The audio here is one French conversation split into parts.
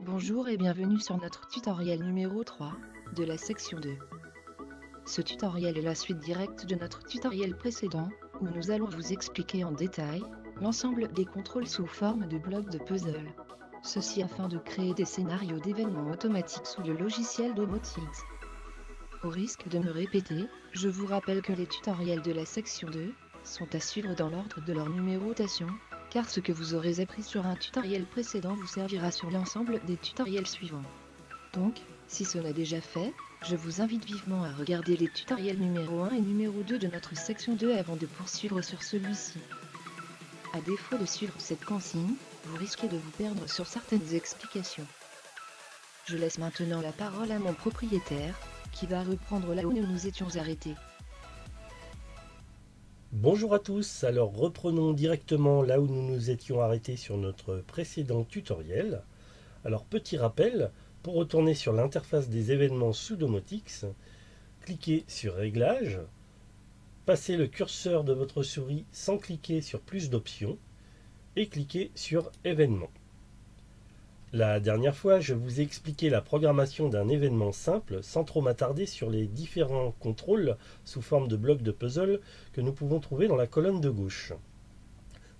Bonjour et bienvenue sur notre tutoriel numéro 3 de la section 2. Ce tutoriel est la suite directe de notre tutoriel précédent, où nous allons vous expliquer en détail l'ensemble des contrôles sous forme de blocs de puzzle. Ceci afin de créer des scénarios d'événements automatiques sous le logiciel Domotix. Au risque de me répéter, je vous rappelle que les tutoriels de la section 2 sont à suivre dans l'ordre de leur numérotation, car ce que vous aurez appris sur un tutoriel précédent vous servira sur l'ensemble des tutoriels suivants. Donc, si ce n'est déjà fait, je vous invite vivement à regarder les tutoriels numéro 1 et numéro 2 de notre section 2 avant de poursuivre sur celui-ci. À défaut de suivre cette consigne, vous risquez de vous perdre sur certaines explications. Je laisse maintenant la parole à mon propriétaire, qui va reprendre là où nous nous étions arrêtés. Bonjour à tous, alors reprenons directement là où nous nous étions arrêtés sur notre précédent tutoriel. Alors petit rappel, pour retourner sur l'interface des événements sous Domotix, cliquez sur Réglages, Passez le curseur de votre souris sans cliquer sur plus d'options et cliquez sur événement. La dernière fois, je vous ai expliqué la programmation d'un événement simple sans trop m'attarder sur les différents contrôles sous forme de blocs de puzzle que nous pouvons trouver dans la colonne de gauche.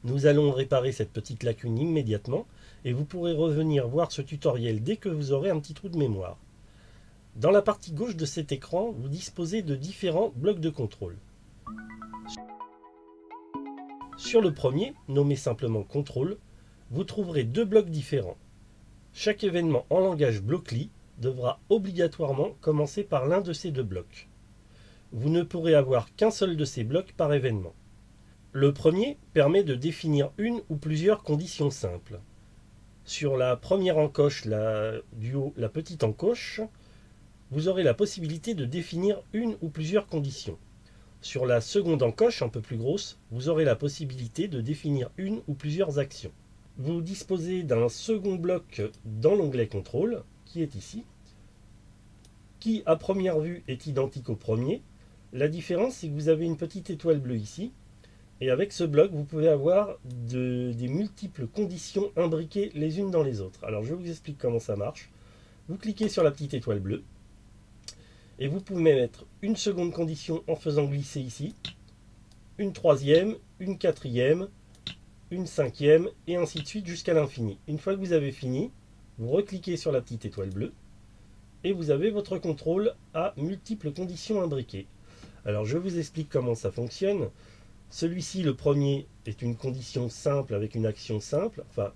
Nous allons réparer cette petite lacune immédiatement et vous pourrez revenir voir ce tutoriel dès que vous aurez un petit trou de mémoire. Dans la partie gauche de cet écran, vous disposez de différents blocs de contrôle. Sur le premier, nommé simplement contrôle, vous trouverez deux blocs différents. Chaque événement en langage Blockly devra obligatoirement commencer par l'un de ces deux blocs. Vous ne pourrez avoir qu'un seul de ces blocs par événement. Le premier permet de définir une ou plusieurs conditions simples. Sur la première encoche la, la petite encoche, vous aurez la possibilité de définir une ou plusieurs conditions. Sur la seconde encoche, un peu plus grosse, vous aurez la possibilité de définir une ou plusieurs actions. Vous disposez d'un second bloc dans l'onglet Contrôle, qui est ici, qui à première vue est identique au premier. La différence, c'est que vous avez une petite étoile bleue ici, et avec ce bloc, vous pouvez avoir des multiples conditions imbriquées les unes dans les autres. Alors je vous explique comment ça marche. Vous cliquez sur la petite étoile bleue, et vous pouvez mettre une seconde condition en faisant glisser ici, une troisième, une quatrième, une cinquième, et ainsi de suite jusqu'à l'infini. Une fois que vous avez fini, vous recliquez sur la petite étoile bleue, et vous avez votre contrôle à multiples conditions imbriquées. Alors je vous explique comment ça fonctionne. Celui-ci, le premier, est une condition simple avec une action simple, enfin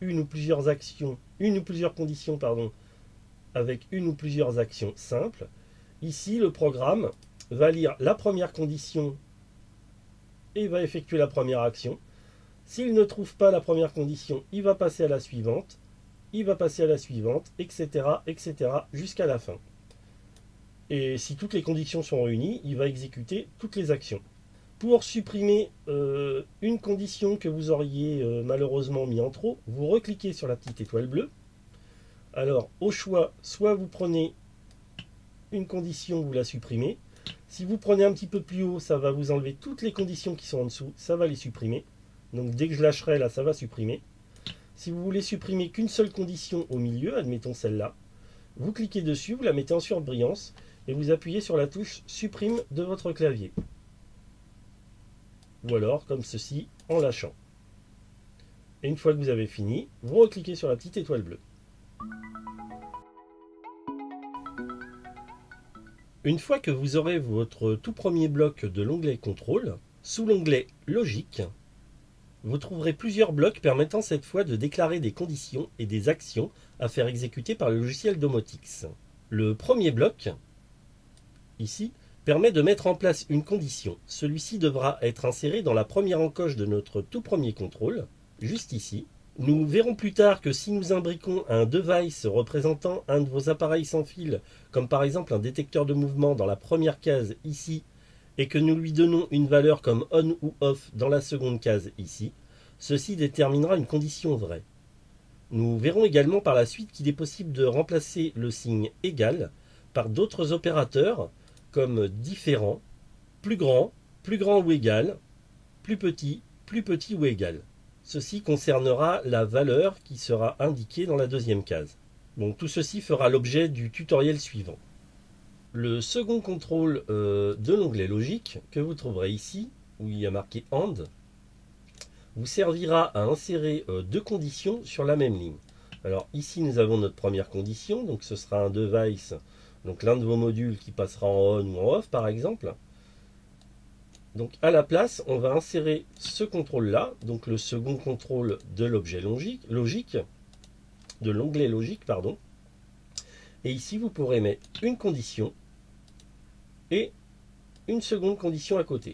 une ou plusieurs actions, une ou plusieurs conditions, pardon, avec une ou plusieurs actions simples. Ici, le programme va lire la première condition et va effectuer la première action. S'il ne trouve pas la première condition, il va passer à la suivante, il va passer à la suivante, etc., etc., jusqu'à la fin. Et si toutes les conditions sont réunies, il va exécuter toutes les actions. Pour supprimer euh, une condition que vous auriez euh, malheureusement mis en trop, vous recliquez sur la petite étoile bleue. Alors, au choix, soit vous prenez une condition, vous la supprimez. Si vous prenez un petit peu plus haut, ça va vous enlever toutes les conditions qui sont en dessous, ça va les supprimer. Donc dès que je lâcherai là, ça va supprimer. Si vous voulez supprimer qu'une seule condition au milieu, admettons celle-là, vous cliquez dessus, vous la mettez en surbrillance et vous appuyez sur la touche supprime de votre clavier. Ou alors comme ceci en lâchant. Et une fois que vous avez fini, vous recliquez sur la petite étoile bleue. Une fois que vous aurez votre tout premier bloc de l'onglet Contrôle, sous l'onglet Logique, vous trouverez plusieurs blocs permettant cette fois de déclarer des conditions et des actions à faire exécuter par le logiciel Domotix. Le premier bloc, ici, permet de mettre en place une condition. Celui-ci devra être inséré dans la première encoche de notre tout premier contrôle, juste ici, nous verrons plus tard que si nous imbriquons un device représentant un de vos appareils sans fil, comme par exemple un détecteur de mouvement dans la première case ici, et que nous lui donnons une valeur comme on ou off dans la seconde case ici, ceci déterminera une condition vraie. Nous verrons également par la suite qu'il est possible de remplacer le signe égal par d'autres opérateurs comme différent, plus grand, plus grand ou égal, plus petit, plus petit ou égal. Ceci concernera la valeur qui sera indiquée dans la deuxième case. Tout ceci fera l'objet du tutoriel suivant. Le second contrôle euh, de l'onglet logique que vous trouverez ici, où il y a marqué AND, vous servira à insérer euh, deux conditions sur la même ligne. Alors ici nous avons notre première condition, donc ce sera un device, donc l'un de vos modules qui passera en on ou en off par exemple. Donc à la place, on va insérer ce contrôle-là, donc le second contrôle de l'objet logique, de l'onglet logique, pardon. Et ici, vous pourrez mettre une condition et une seconde condition à côté.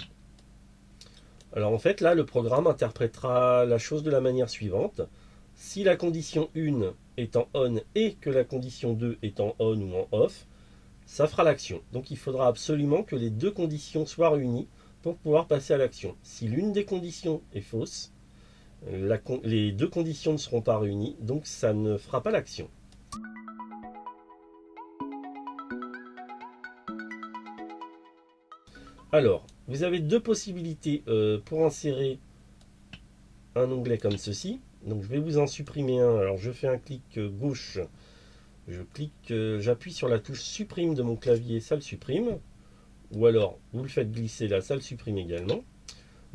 Alors en fait, là, le programme interprétera la chose de la manière suivante. Si la condition 1 est en on et que la condition 2 est en on ou en off, ça fera l'action. Donc il faudra absolument que les deux conditions soient réunies pour pouvoir passer à l'action. Si l'une des conditions est fausse, les deux conditions ne seront pas réunies, donc ça ne fera pas l'action. Alors, vous avez deux possibilités euh, pour insérer un onglet comme ceci. Donc je vais vous en supprimer un. Alors je fais un clic euh, gauche. Je clique, euh, j'appuie sur la touche supprime de mon clavier, ça le supprime ou alors vous le faites glisser là, ça le supprime également.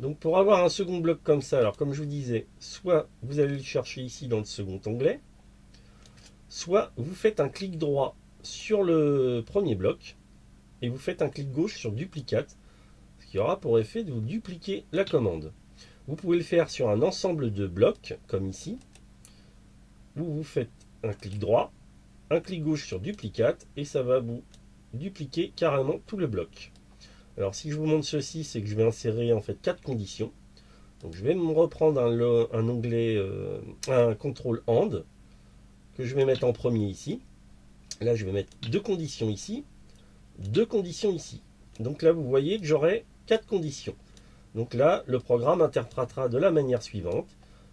Donc pour avoir un second bloc comme ça, alors comme je vous disais, soit vous allez le chercher ici dans le second onglet, soit vous faites un clic droit sur le premier bloc et vous faites un clic gauche sur duplicate, ce qui aura pour effet de vous dupliquer la commande. Vous pouvez le faire sur un ensemble de blocs, comme ici, où vous faites un clic droit, un clic gauche sur duplicate, et ça va vous dupliquer carrément tout le bloc. Alors si je vous montre ceci, c'est que je vais insérer en fait quatre conditions. Donc je vais me reprendre un, onglet, euh, un contrôle AND, que je vais mettre en premier ici. Là je vais mettre deux conditions ici, deux conditions ici. Donc là vous voyez que j'aurai quatre conditions. Donc là le programme interprétera de la manière suivante.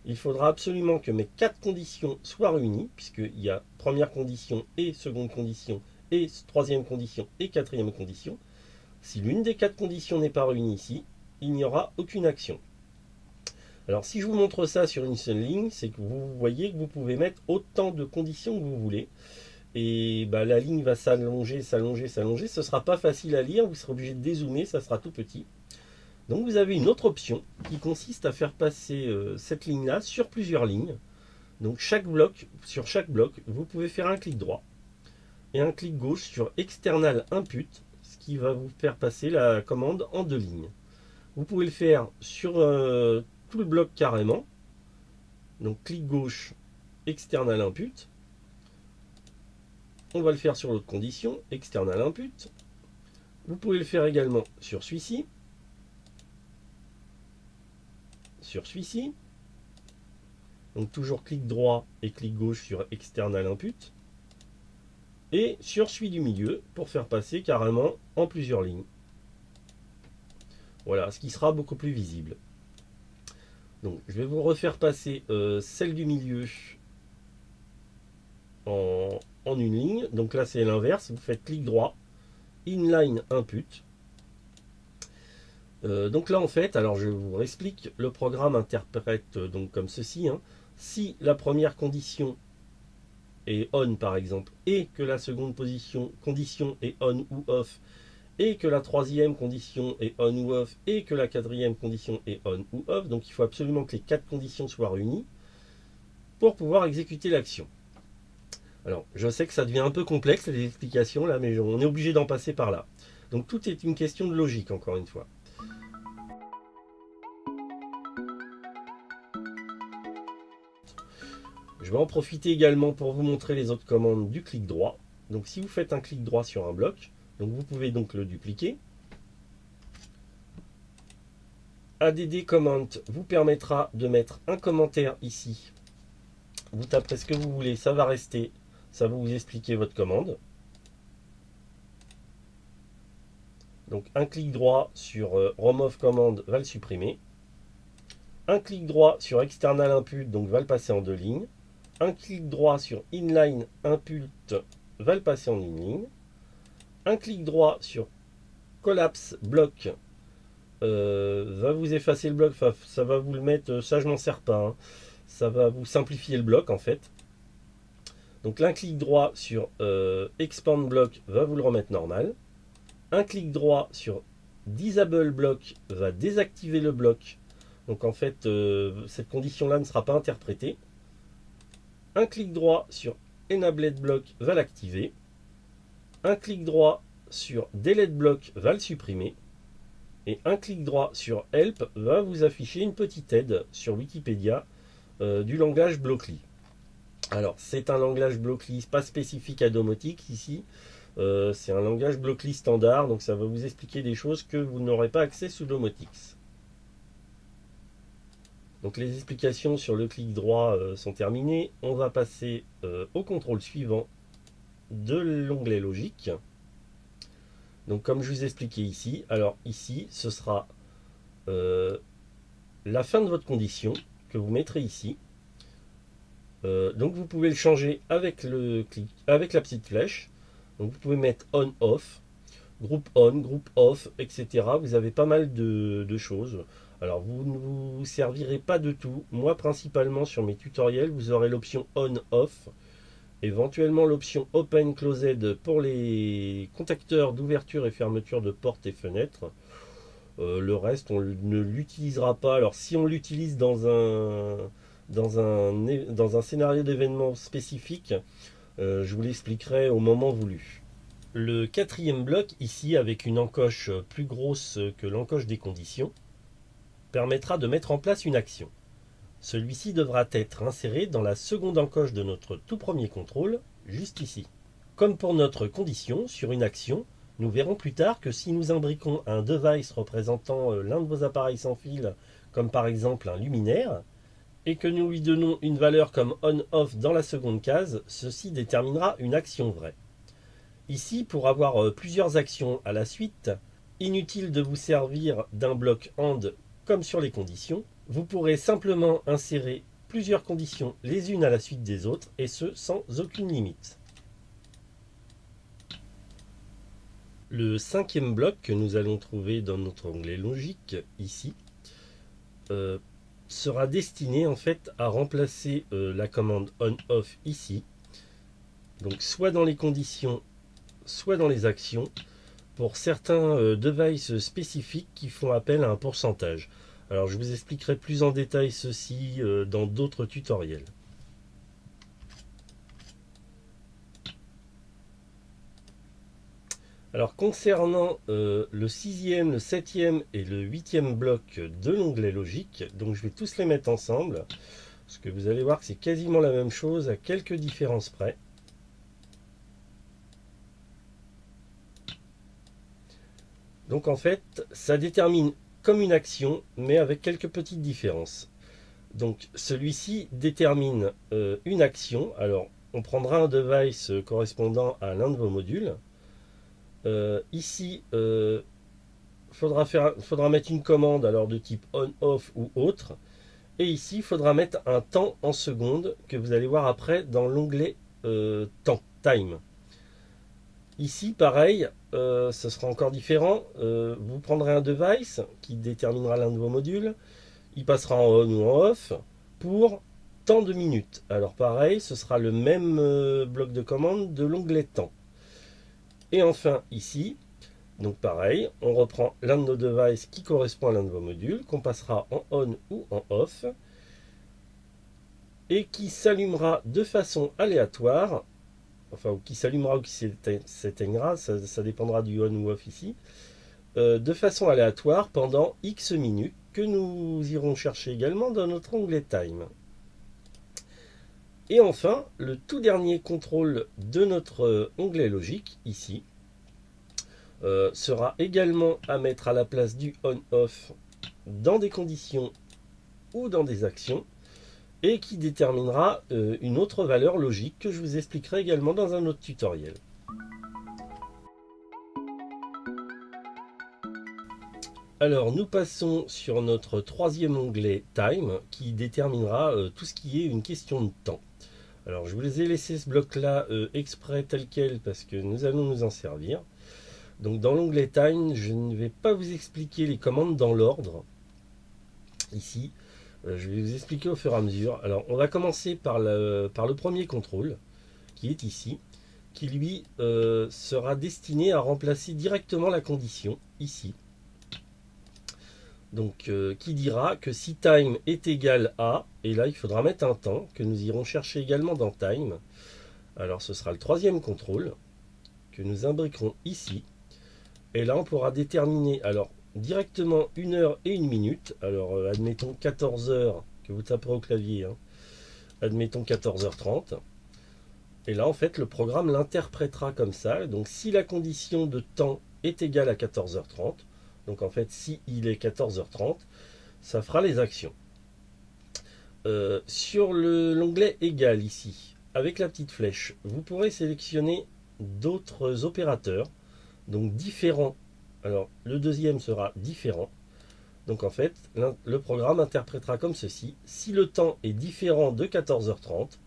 Il faudra absolument que mes quatre conditions soient réunies, puisqu'il y a première condition et seconde condition et troisième condition et quatrième condition. Si l'une des quatre conditions n'est pas réunie ici, il n'y aura aucune action. Alors si je vous montre ça sur une seule ligne, c'est que vous voyez que vous pouvez mettre autant de conditions que vous voulez. Et bah, la ligne va s'allonger, s'allonger, s'allonger. Ce ne sera pas facile à lire, vous serez obligé de dézoomer, ça sera tout petit. Donc vous avez une autre option qui consiste à faire passer euh, cette ligne-là sur plusieurs lignes. Donc chaque bloc, sur chaque bloc, vous pouvez faire un clic droit et un clic gauche sur External Input, ce qui va vous faire passer la commande en deux lignes. Vous pouvez le faire sur euh, tout le bloc carrément. Donc clic gauche, External Input. On va le faire sur l'autre condition, External Input. Vous pouvez le faire également sur celui-ci. Sur celui-ci. Donc toujours clic droit et clic gauche sur External Input et sur celui du milieu pour faire passer carrément en plusieurs lignes. Voilà, ce qui sera beaucoup plus visible. Donc je vais vous refaire passer euh, celle du milieu en, une ligne. Donc là c'est l'inverse, vous faites clic droit, inline input. Euh, donc là en fait, alors je vous réexplique, le programme interprète euh, donc comme ceci. Hein. Si la première condition est on par exemple, et que la seconde condition est on ou off, et que la troisième condition est on ou off, et que la quatrième condition est on ou off. Donc il faut absolument que les quatre conditions soient réunies pour pouvoir exécuter l'action. Alors, je sais que ça devient un peu complexe les explications là, mais on est obligé d'en passer par là. Donc tout est une question de logique, encore une fois. Je vais en profiter également pour vous montrer les autres commandes du clic droit. Donc si vous faites un clic droit sur un bloc, vous pouvez donc le dupliquer. ADD Comment vous permettra de mettre un commentaire ici. Vous taperez ce que vous voulez, ça va rester, ça va vous expliquer votre commande. Donc un clic droit sur euh, Remove Command va le supprimer. Un clic droit sur External Input, donc va le passer en deux lignes un clic droit sur inline input va le passer en une ligne. un clic droit sur collapse bloc euh, va vous effacer le bloc, ça va vous le mettre, ça je m'en sers pas, hein. ça va vous simplifier le bloc en fait. Donc un clic droit sur euh, expand block va vous le remettre normal. Un clic droit sur disable block va désactiver le bloc. Donc en fait euh, cette condition là ne sera pas interprétée. Un clic droit sur enabled block va l'activer. Un clic droit sur delete block va le supprimer. Et un clic droit sur help va vous afficher une petite aide sur Wikipédia euh, du langage Blockly. Alors, c'est un langage Blockly pas spécifique à domotique ici. Euh, c'est un langage Blockly standard, donc ça va vous expliquer des choses que vous n'aurez pas accès sous Domotix. Donc les explications sur le clic droit euh, sont terminées. On va passer euh, au contrôle suivant de l'onglet logique. Donc comme je vous ai expliqué ici, alors ici ce sera la fin de votre condition que vous mettrez ici. Euh, donc vous pouvez le changer avec, le clic, avec la petite flèche. Donc vous pouvez mettre on off, groupe on, groupe off, etc. Vous avez pas mal de, choses. Alors vous ne vous servirez pas de tout. Moi principalement sur mes tutoriels, vous aurez l'option on off. Éventuellement l'option open closed pour les contacteurs d'ouverture et fermeture de portes et fenêtres. Euh, le reste on ne l'utilisera pas. Alors si on l'utilise dans un scénario d'événement spécifique. Euh, je vous l'expliquerai au moment voulu. Le quatrième bloc, ici avec une encoche plus grosse que l'encoche des conditions, permettra de mettre en place une action. Celui-ci devra être inséré dans la seconde encoche de notre tout premier contrôle, juste ici. Comme pour notre condition sur une action, nous verrons plus tard que si nous imbriquons un device représentant euh, l'un de vos appareils sans fil, comme par exemple un luminaire, et que nous lui donnons une valeur comme on-off dans la seconde case, ceci déterminera une action vraie. Ici, pour avoir euh, plusieurs actions à la suite, inutile de vous servir d'un bloc AND sur les conditions, vous pourrez simplement insérer plusieurs conditions les unes à la suite des autres, et ce sans aucune limite. Le cinquième bloc que nous allons trouver dans notre onglet logique, ici, euh, sera destiné en fait à remplacer euh, la commande on-off ici. Donc soit dans les conditions, soit dans les actions, pour certains euh, devices spécifiques qui font appel à un pourcentage. Alors je vous expliquerai plus en détail ceci euh, dans d'autres tutoriels. Alors concernant euh, le sixième, le septième et le huitième bloc de l'onglet logique, donc je vais tous les mettre ensemble, parce que vous allez voir que c'est quasiment la même chose à quelques différences près. Donc en fait, ça détermine comme une action, mais avec quelques petites différences. Donc celui-ci détermine euh, une action. Alors on prendra un device correspondant à l'un de vos modules. Euh, ici, il euh, faudra, faudra mettre une commande alors de type on-off ou autre. Et ici, il faudra mettre un temps en secondes que vous allez voir après dans l'onglet temps, time. Ici, pareil, ce sera encore différent. vous prendrez un device qui déterminera l'un de vos modules. Il passera en on ou en off pour tant de minutes. Alors pareil, ce sera le même bloc de commande de l'onglet temps. Et enfin ici, donc pareil, on reprend l'un de nos devices qui correspond à l'un de vos modules, qu'on passera en on ou en off, et qui s'allumera de façon aléatoire, enfin ou qui s'allumera ou qui s'éteignera, ça, dépendra du on ou off ici, euh, de façon aléatoire pendant X minutes, que nous irons chercher également dans notre onglet Time. Et enfin, le tout dernier contrôle de notre euh, onglet logique, ici, euh, sera également à mettre à la place du on-off dans des conditions ou dans des actions et qui déterminera euh, une autre valeur logique que je vous expliquerai également dans un autre tutoriel. Alors nous passons sur notre troisième onglet Time qui déterminera tout ce qui est une question de temps. Alors je vous ai laissé ce bloc-là euh, exprès tel quel parce que nous allons nous en servir. Donc dans l'onglet Time, je ne vais pas vous expliquer les commandes dans l'ordre. Ici, euh, je vais vous expliquer au fur et à mesure. Alors on va commencer par le, par le premier contrôle qui est ici, qui lui euh, sera destiné à remplacer directement la condition ici. Donc euh, qui dira que si time est égal à, et là il faudra mettre un temps que nous irons chercher également dans time. Alors ce sera le troisième contrôle que nous imbriquerons ici. Et là on pourra déterminer alors directement une heure et une minute. Alors euh, admettons 14 heures que vous taperez au clavier. Hein. Admettons 14h30. Et là en fait le programme l'interprétera comme ça. Donc si la condition de temps est égale à 14h30, donc en fait, si il est 14h30, ça fera les actions. Euh, sur l'onglet égal ici, avec la petite flèche, vous pourrez sélectionner d'autres opérateurs, donc différents. Alors le deuxième sera différent. Donc en fait, le programme interprétera comme ceci. Si le temps est différent de 14h30,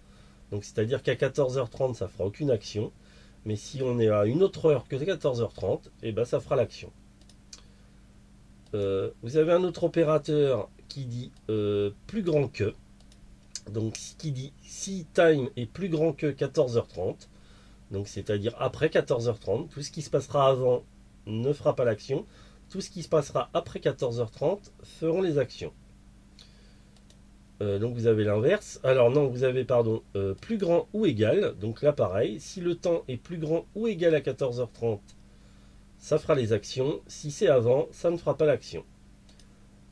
donc c'est-à-dire qu'à 14h30 ça fera aucune action, mais si on est à une autre heure que 14h30, et ben ça fera l'action. Euh, vous avez un autre opérateur qui dit euh, plus grand que. Donc qui dit si time est plus grand que 14h30. Donc c'est-à-dire après 14h30. Tout ce qui se passera avant ne fera pas l'action. Tout ce qui se passera après 14h30 feront les actions. Euh, donc vous avez l'inverse. Alors non, vous avez pardon plus grand ou égal. Donc là pareil, si le temps est plus grand ou égal à 14h30, ça fera les actions. Si c'est avant, ça ne fera pas l'action.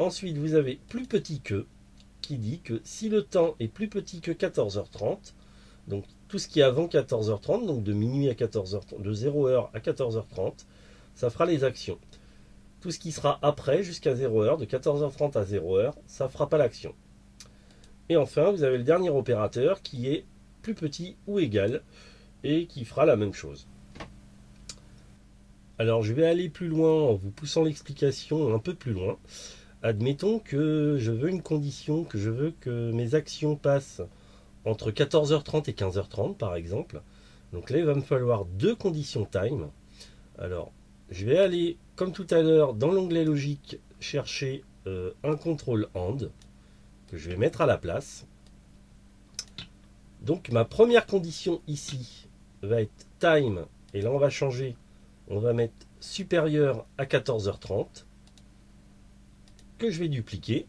Ensuite, vous avez plus petit que, qui dit que si le temps est plus petit que 14h30, donc tout ce qui est avant 14h30, donc de minuit à 14h30, de 0h à 14h30, ça fera les actions. Tout ce qui sera après, jusqu'à 0h, de 14h30 à 0h, ça fera pas l'action. Et enfin, vous avez le dernier opérateur qui est plus petit ou égal et qui fera la même chose. Alors je vais aller plus loin en vous poussant l'explication un peu plus loin. Admettons que je veux une condition, que je veux que mes actions passent entre 14h30 et 15h30 par exemple. Donc là il va me falloir deux conditions time. Alors je vais aller comme tout à l'heure dans l'onglet logique chercher euh, un contrôle AND que je vais mettre à la place. Donc ma première condition ici va être time et là on va changer. On va mettre supérieur à 14h30 que je vais dupliquer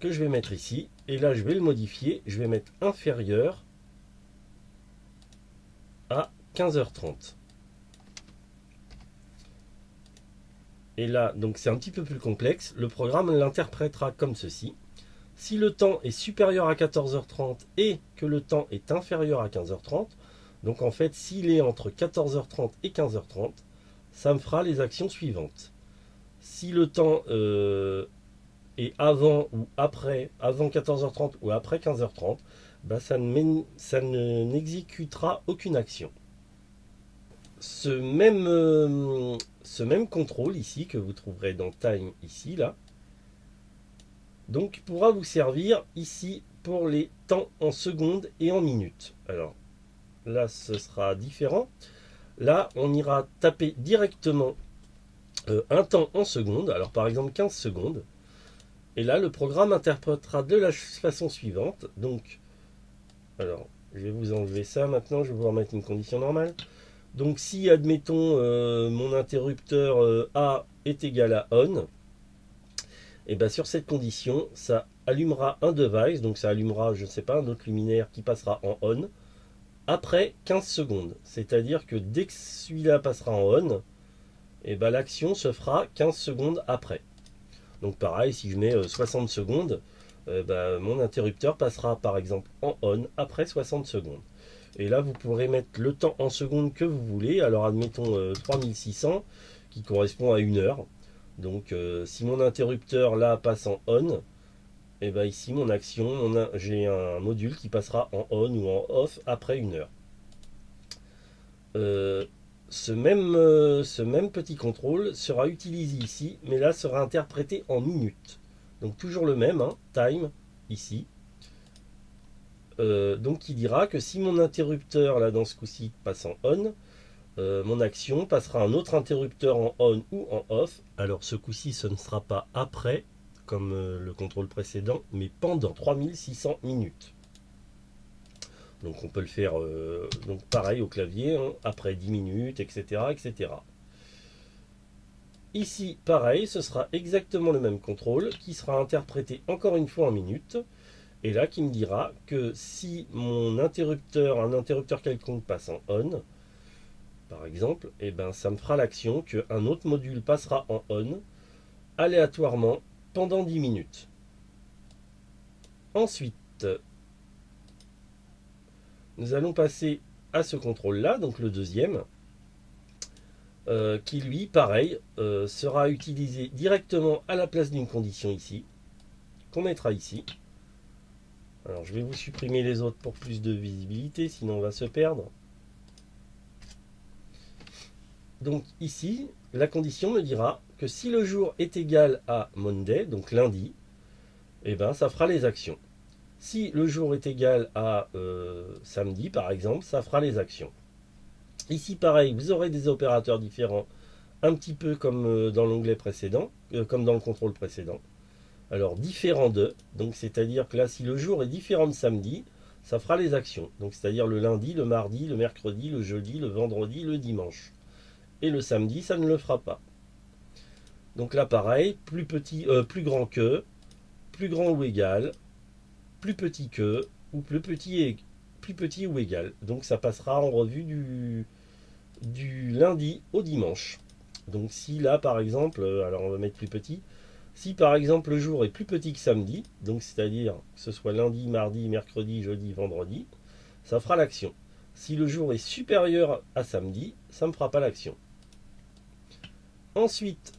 que je vais mettre ici et là je vais le modifier. Je vais mettre inférieur à 15h30 et là donc c'est un petit peu plus complexe le programme l'interprétera comme ceci si le temps est supérieur à 14h30 et que le temps est inférieur à 15h30 donc en fait, s'il est entre 14h30 et 15h30, ça me fera les actions suivantes. Si le temps euh, est avant ou après, avant 14h30 ou après 15h30, bah ça n'exécutera aucune action. Ce même, euh, ce même contrôle ici, que vous trouverez dans Time ici, là, donc pourra vous servir ici pour les temps en secondes et en minutes. Alors, Là, ce sera différent. Là, on ira taper directement euh, un temps en secondes. Alors, par exemple, 15 secondes. Et là, le programme interprétera de la façon suivante. Donc, alors, je vais vous enlever ça maintenant. Je vais vous remettre une condition normale. Donc, si, admettons, euh, mon interrupteur euh, A est égal à ON, et bien sur cette condition, ça allumera un device, donc ça allumera, je ne sais pas, un autre luminaire qui passera en ON après 15 secondes. C'est-à-dire que dès que celui-là passera en on, et eh ben l'action se fera 15 secondes après. Donc pareil, si je mets 60 euh, secondes, ben, mon interrupteur passera par exemple en on après 60 secondes. Et là, vous pourrez mettre le temps en secondes que vous voulez. Alors admettons 3600 euh, qui correspond à une heure. Donc si mon interrupteur là passe en on, et bien ici mon action, j'ai un module qui passera en on ou en off après une heure. Euh, ce, même, euh, ce même petit contrôle sera utilisé ici, mais là sera interprété en minutes. Donc toujours le même, hein, time, ici. Euh, donc il dira que si mon interrupteur, là dans ce coup-ci, passe en on, euh, mon action passera un autre interrupteur en on ou en off. Alors ce coup-ci, ce ne sera pas après, comme euh, le contrôle précédent, mais pendant 3600 minutes. Donc on peut le faire donc pareil au clavier, hein, après 10 minutes, etc., etc. Ici, pareil, ce sera exactement le même contrôle qui sera interprété encore une fois en minutes. Et là, qui me dira que si mon interrupteur, un interrupteur quelconque passe en on, par exemple, et eh ben, ça me fera l'action qu'un autre module passera en on aléatoirement pendant 10 minutes. Ensuite, nous allons passer à ce contrôle-là, donc le deuxième, euh, qui lui, pareil, euh, sera utilisé directement à la place d'une condition ici, qu'on mettra ici. Alors je vais vous supprimer les autres pour plus de visibilité, sinon on va se perdre. Donc ici, la condition me dira que si le jour est égal à Monday, donc lundi, eh ben, ça fera les actions. Si le jour est égal à euh, samedi, par exemple, ça fera les actions. Ici, pareil, vous aurez des opérateurs différents, un petit peu comme euh, dans l'onglet précédent, euh, comme dans le contrôle précédent. Alors différent de, donc c'est-à-dire que là, si le jour est différent de samedi, ça fera les actions. Donc c'est-à-dire le lundi, le mardi, le mercredi, le jeudi, le vendredi, le dimanche. Et le samedi, ça ne le fera pas. Donc là, pareil, plus petit, euh, plus grand que, plus grand ou égal, plus petit que, ou plus petit, et, plus petit ou égal. Donc ça passera en revue du, du lundi au dimanche. Donc si là, par exemple, euh, alors on va mettre plus petit, si par exemple le jour est plus petit que samedi, donc c'est-à-dire que ce soit lundi, mardi, mercredi, jeudi, vendredi, ça fera l'action. Si le jour est supérieur à samedi, ça ne fera pas l'action. Ensuite,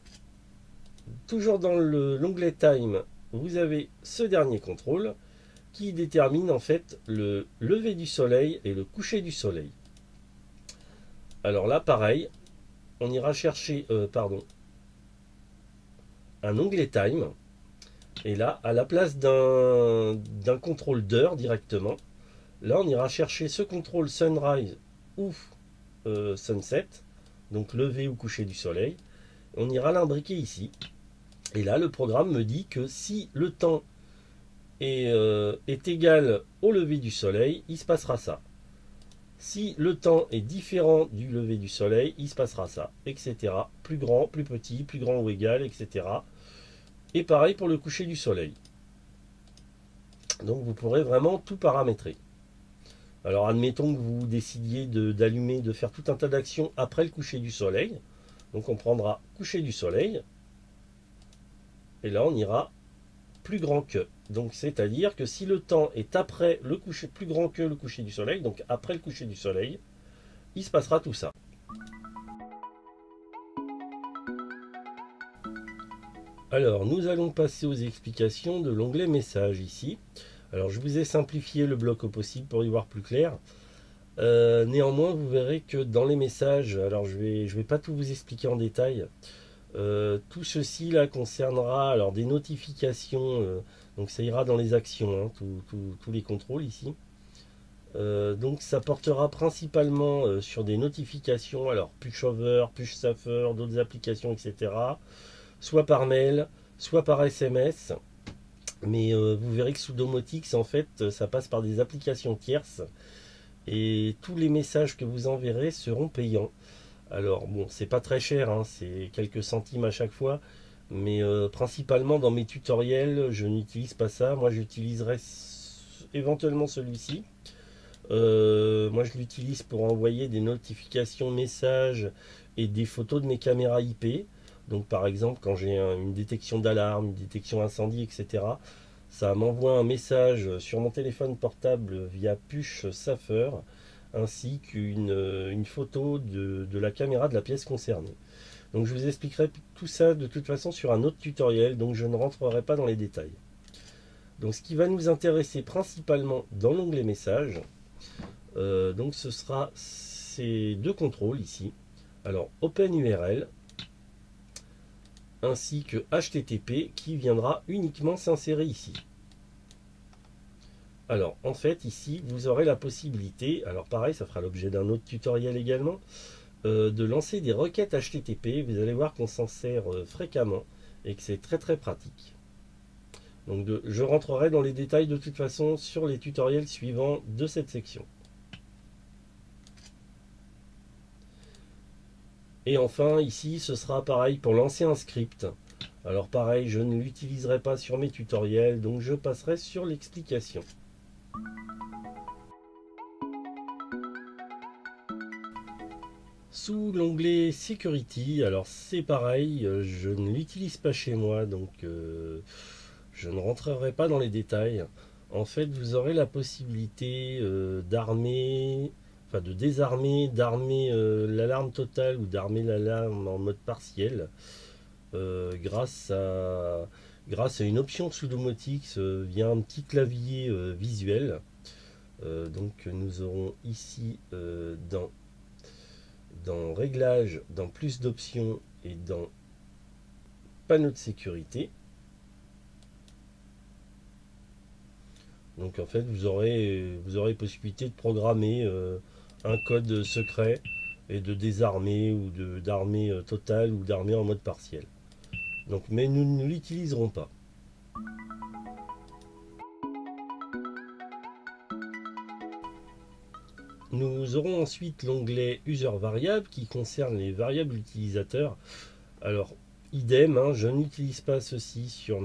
toujours dans l'onglet Time, vous avez ce dernier contrôle qui détermine en fait le lever du soleil et le coucher du soleil. Alors là, pareil, on ira chercher, euh, pardon, un onglet Time. Et là, à la place d'un contrôle d'heure directement, là on ira chercher ce contrôle Sunrise ou euh, Sunset, donc lever ou coucher du soleil. On ira l'imbriquer ici. Et là, le programme me dit que si le temps euh, est égal au lever du soleil, il se passera ça. Si le temps est différent du lever du soleil, il se passera ça, etc. Plus grand, plus petit, plus grand ou égal, etc. Et pareil pour le coucher du soleil. Donc vous pourrez vraiment tout paramétrer. Alors admettons que vous décidiez d'allumer, de, faire tout un tas d'actions après le coucher du soleil. Donc on prendra coucher du soleil. Et là on ira plus grand que. Donc c'est-à-dire que si le temps est après le coucher, plus grand que le coucher du soleil, donc après le coucher du soleil, il se passera tout ça. Alors, nous allons passer aux explications de l'onglet Messages ici. Alors, je vous ai simplifié le bloc au possible pour y voir plus clair. Euh, néanmoins, vous verrez que dans les messages, alors je vais, je vais pas tout vous expliquer en détail. Euh, tout ceci là concernera alors des notifications, euh, donc ça ira dans les actions, hein, tous les contrôles ici. donc ça portera principalement sur des notifications, alors Pushover, Pushsafer, d'autres applications, etc soit par mail, soit par SMS. Mais euh, vous verrez que sous Domotix, en fait, ça passe par des applications tierces. Et tous les messages que vous enverrez seront payants. Alors, bon, c'est pas très cher, hein, c'est quelques centimes à chaque fois. Mais euh, principalement dans mes tutoriels, je n'utilise pas ça. Moi, j'utiliserai éventuellement celui-ci. Euh, moi, je l'utilise pour envoyer des notifications, messages et des photos de mes caméras IP. Donc par exemple, quand j'ai une détection d'alarme, une détection incendie, etc., ça m'envoie un message sur mon téléphone portable via push Safer, ainsi qu'une une photo de, la caméra de la pièce concernée. Donc je vous expliquerai tout ça de toute façon sur un autre tutoriel, donc je ne rentrerai pas dans les détails. Donc ce qui va nous intéresser principalement dans l'onglet messages, euh, donc ce sera ces deux contrôles ici. Alors OpenURL, ainsi que HTTP qui viendra uniquement s'insérer ici. Alors, en fait, ici, vous aurez la possibilité, alors pareil, ça fera l'objet d'un autre tutoriel également, euh, de lancer des requêtes HTTP. Vous allez voir qu'on s'en sert euh, fréquemment et que c'est très très pratique. Donc, je rentrerai dans les détails de toute façon sur les tutoriels suivants de cette section. Et enfin, ici, ce sera pareil pour lancer un script. Alors pareil, je ne l'utiliserai pas sur mes tutoriels, donc je passerai sur l'explication. Sous l'onglet Security, alors c'est pareil, euh, je ne l'utilise pas chez moi, donc euh, je ne rentrerai pas dans les détails. En fait, vous aurez la possibilité euh, d'armer, de désarmer, d'armer l'alarme totale ou d'armer l'alarme en mode partiel. Euh, grâce, à, grâce à une option Domotix euh, via un petit clavier euh, visuel. donc nous aurons ici dans, dans Réglages, dans Plus d'options et dans Panneau de sécurité. Donc en fait vous aurez vous aurez possibilité de programmer un code secret et de désarmer ou d'armer total ou d'armer en mode partiel. Donc, mais nous ne l'utiliserons pas. Nous aurons ensuite l'onglet User Variable qui concerne les variables utilisateurs. Alors, idem, hein, je n'utilise pas ceci sur,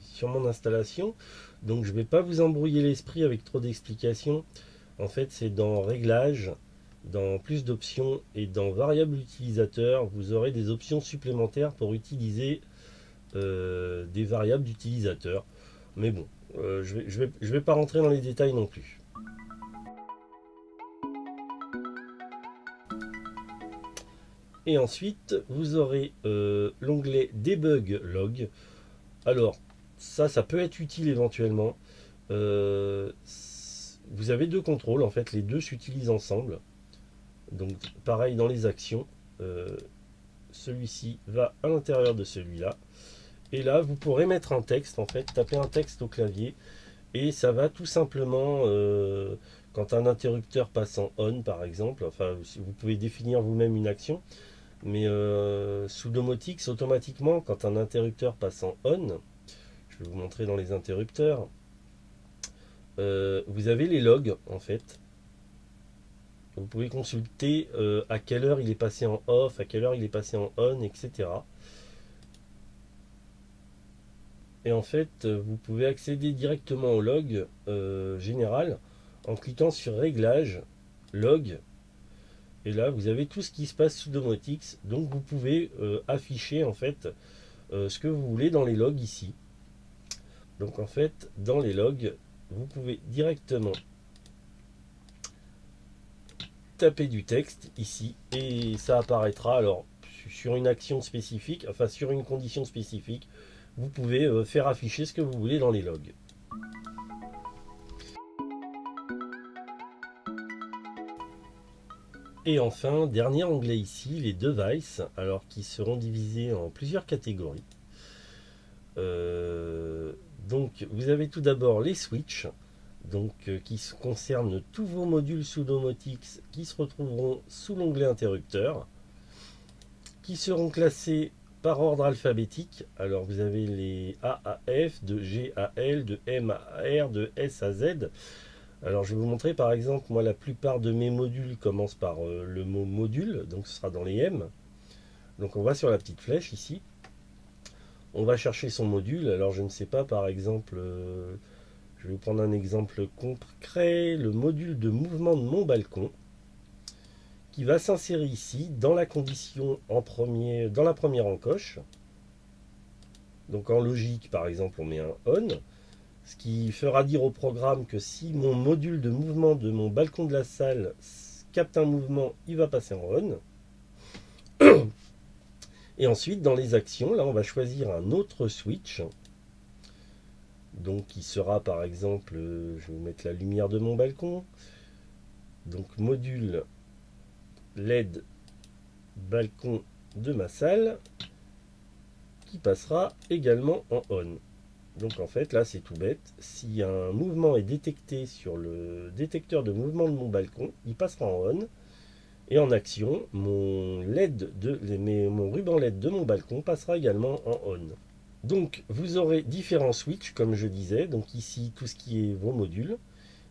sur mon installation, donc je ne vais pas vous embrouiller l'esprit avec trop d'explications. En fait, c'est dans Réglages, dans plus d'options et dans variable utilisateur, vous aurez des options supplémentaires pour utiliser euh, des variables d'utilisateur. Mais bon, euh, je ne vais, pas rentrer dans les détails non plus. Et ensuite, vous aurez euh, l'onglet Debug Log. Alors, ça, ça peut être utile éventuellement. Vous avez deux contrôles, en fait, les deux s'utilisent ensemble. Donc pareil dans les actions, euh, celui-ci va à l'intérieur de celui-là. Et là, vous pourrez mettre un texte, en fait, taper un texte au clavier. Et ça va tout simplement, euh, quand un interrupteur passe en on, par exemple, enfin, vous pouvez définir vous-même une action. Mais euh, sous Domotix, automatiquement, quand un interrupteur passe en on, je vais vous montrer dans les interrupteurs, vous avez les logs, en fait. Vous pouvez consulter euh, à quelle heure il est passé en off, à quelle heure il est passé en on, etc. Et en fait, vous pouvez accéder directement au log euh, général en cliquant sur Réglages, Log. Et là, vous avez tout ce qui se passe sous Domotix. Donc, vous pouvez euh, afficher en fait ce que vous voulez dans les logs ici. Donc, en fait, dans les logs, vous pouvez directement taper du texte ici et ça apparaîtra alors sur une action spécifique, enfin sur une condition spécifique, vous pouvez euh, faire afficher ce que vous voulez dans les logs. Et enfin, dernier onglet ici, les devices, alors qui seront divisés en plusieurs catégories. Euh, donc vous avez tout d'abord les switches, donc euh, qui concerne tous vos modules sous qui se retrouveront sous l'onglet interrupteur, qui seront classés par ordre alphabétique. Alors vous avez les A à F, de G à L, de M à R, de S à Z. Alors je vais vous montrer par exemple, moi la plupart de mes modules commencent par euh, le mot module, donc ce sera dans les M. Donc on va sur la petite flèche ici. On va chercher son module. Alors je ne sais pas par exemple... Euh, je vais vous prendre un exemple concret, le module de mouvement de mon balcon qui va s'insérer ici dans la condition en premier, dans la première encoche. Donc en logique, par exemple, on met un on, ce qui fera dire au programme que si mon module de mouvement de mon balcon de la salle capte un mouvement, il va passer en on. Et ensuite, dans les actions, là, on va choisir un autre switch donc qui sera par exemple, euh, je vais mettre la lumière de mon balcon. Donc module LED balcon de ma salle qui passera également en on. Donc en fait, là, c'est tout bête. Si un mouvement est détecté sur le détecteur de mouvement de mon balcon, il passera en on. Et en action, mon, ruban LED de mon balcon passera également en on. Donc vous aurez différents switches, comme je disais. Donc ici, tout ce qui est vos modules.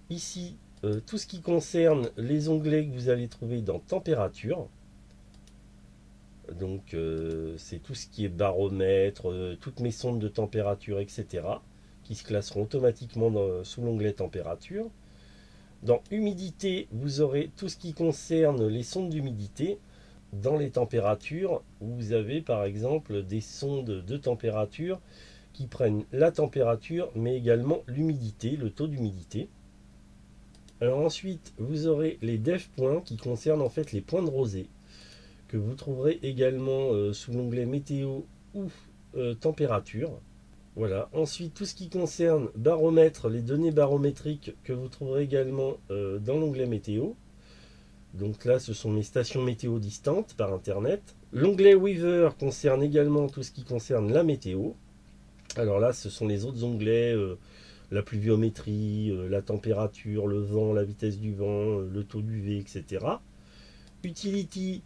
Ici, euh, tout ce qui concerne les onglets que vous allez trouver dans température. Donc euh, c'est tout ce qui est baromètre, euh, toutes mes sondes de température, etc. qui se classeront automatiquement sous l'onglet température. Dans humidité, vous aurez tout ce qui concerne les sondes d'humidité. Dans les températures, vous avez par exemple des sondes de température qui prennent la température mais également l'humidité, le taux d'humidité. Ensuite, vous aurez les dev points qui concernent en fait les points de rosée que vous trouverez également euh, sous l'onglet météo ou euh, température. Voilà. Ensuite, tout ce qui concerne baromètre, les données barométriques que vous trouverez également euh, dans l'onglet météo. Donc là, ce sont mes stations météo distantes par Internet. L'onglet Weaver concerne également tout ce qui concerne la météo. Alors là, ce sont les autres onglets, la pluviométrie, la température, le vent, la vitesse du vent, le taux d'UV, etc. Utility,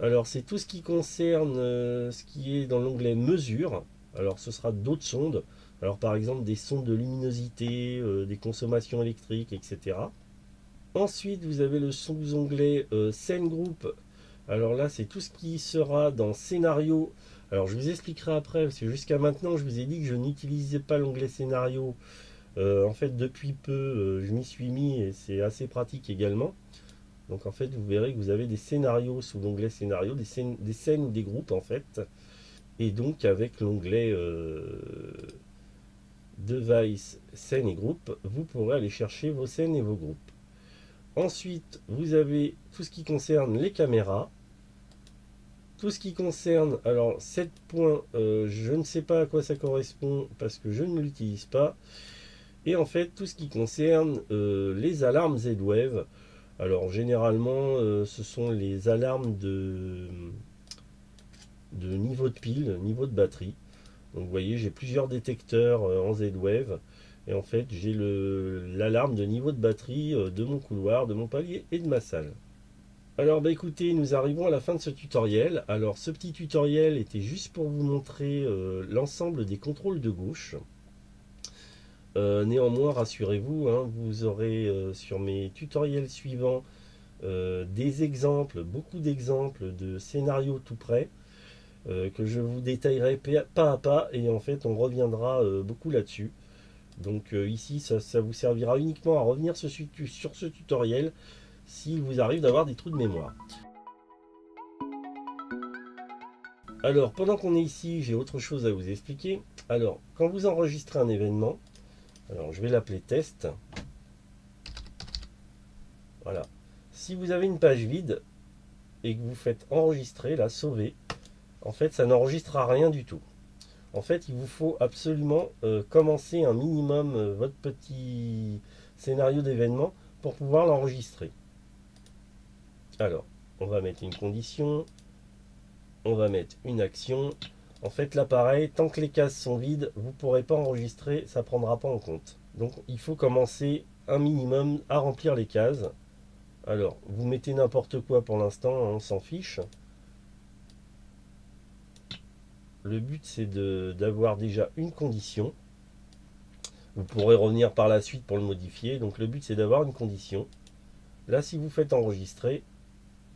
alors c'est tout ce qui concerne euh, ce qui est dans l'onglet mesure. Alors ce sera d'autres sondes. Alors par exemple des sondes de luminosité, euh, des consommations électriques, etc. Ensuite vous avez le sous-onglet euh, Scene Group. Alors là c'est tout ce qui sera dans scénario. Alors je vous expliquerai après parce que jusqu'à maintenant je vous ai dit que je n'utilisais pas l'onglet scénario. en fait depuis peu je m'y suis mis et c'est assez pratique également. Donc en fait, vous verrez que vous avez des scénarios sous l'onglet scénario, des scènes, des scènes ou des groupes en fait. Et donc avec l'onglet euh, device, scène et groupe, vous pourrez aller chercher vos scènes et vos groupes. Ensuite, vous avez tout ce qui concerne les caméras. Tout ce qui concerne, alors 7 points, euh, je ne sais pas à quoi ça correspond parce que je ne l'utilise pas. Et en fait, tout ce qui concerne euh, les alarmes Z-Wave. Alors généralement, ce sont les alarmes de, de niveau de pile, niveau de batterie. Donc vous voyez, j'ai plusieurs détecteurs euh, en Z-Wave. Et en fait, j'ai l'alarme de niveau de batterie euh, de mon couloir, de mon palier et de ma salle. Alors bah écoutez, nous arrivons à la fin de ce tutoriel. Alors ce petit tutoriel était juste pour vous montrer l'ensemble des contrôles de gauche. Euh, néanmoins, rassurez-vous, hein, vous aurez euh, sur mes tutoriels suivants euh, des exemples, beaucoup d'exemples de scénarios tout près que je vous détaillerai pas à pas et en fait on reviendra beaucoup là-dessus. Donc ici, ça, vous servira uniquement à revenir sur ce tutoriel s'il vous arrive d'avoir des trous de mémoire. Alors, pendant qu'on est ici, j'ai autre chose à vous expliquer. Alors, quand vous enregistrez un événement, alors, je vais l'appeler test. Voilà. Si vous avez une page vide et que vous faites enregistrer, la sauver, en fait, ça n'enregistrera rien du tout. En fait, il vous faut absolument euh, commencer un minimum euh, votre petit scénario d'événement pour pouvoir l'enregistrer. Alors, on va mettre une condition, on va mettre une action, en fait, l'appareil, tant que les cases sont vides, vous ne pourrez pas enregistrer, ça ne prendra pas en compte. Donc, il faut commencer un minimum à remplir les cases. Alors, vous mettez n'importe quoi pour l'instant, hein, on s'en fiche. Le but, c'est d'avoir déjà une condition. Vous pourrez revenir par la suite pour le modifier. Donc, le but, c'est d'avoir une condition. Là, si vous faites enregistrer,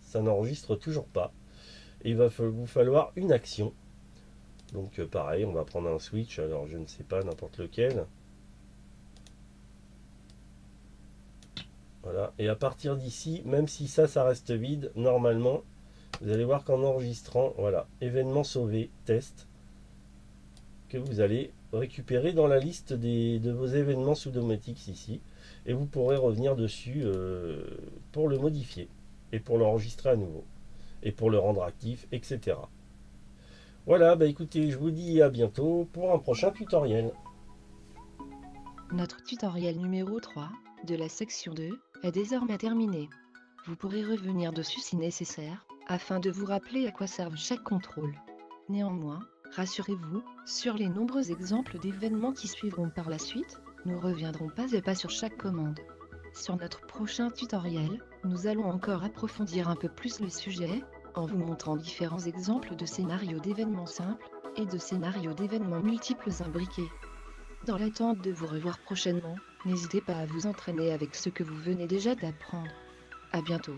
ça n'enregistre toujours pas. il va vous falloir une action. Donc euh, pareil, on va prendre un switch, alors je ne sais pas, n'importe lequel. Voilà, et à partir d'ici, même si ça, ça reste vide, normalement, vous allez voir qu'en enregistrant, voilà, événement sauvé, test, que vous allez récupérer dans la liste de vos événements sous Dometics ici, et vous pourrez revenir dessus euh, pour le modifier, et pour l'enregistrer à nouveau, et pour le rendre actif, etc. Voilà, bah écoutez, je vous dis à bientôt pour un prochain tutoriel. Notre tutoriel numéro 3 de la section 2 est désormais terminé. Vous pourrez revenir dessus si nécessaire, afin de vous rappeler à quoi servent chaque contrôle. Néanmoins, Rassurez-vous, sur les nombreux exemples d'événements qui suivront par la suite, nous reviendrons pas et pas sur chaque commande. Sur notre prochain tutoriel, nous allons encore approfondir un peu plus le sujet, en vous montrant différents exemples de scénarios d'événements simples, et de scénarios d'événements multiples imbriqués. Dans l'attente de vous revoir prochainement, n'hésitez pas à vous entraîner avec ce que vous venez déjà d'apprendre. A bientôt.